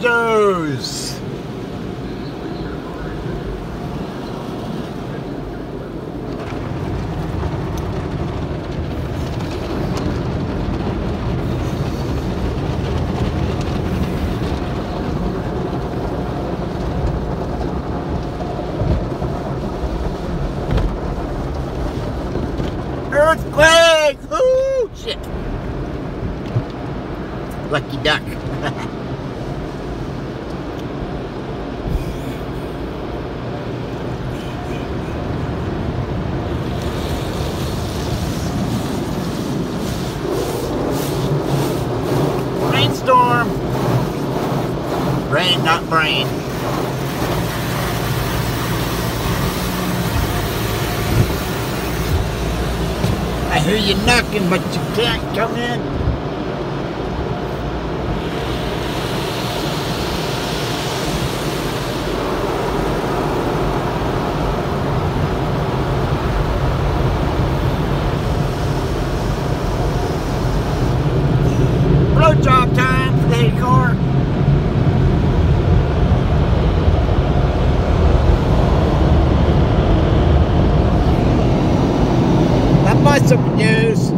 Joe's. Earthquake! Ooh, shit. Lucky duck. Rain, not brain. I hear you knocking, but you can't come in. That's some news.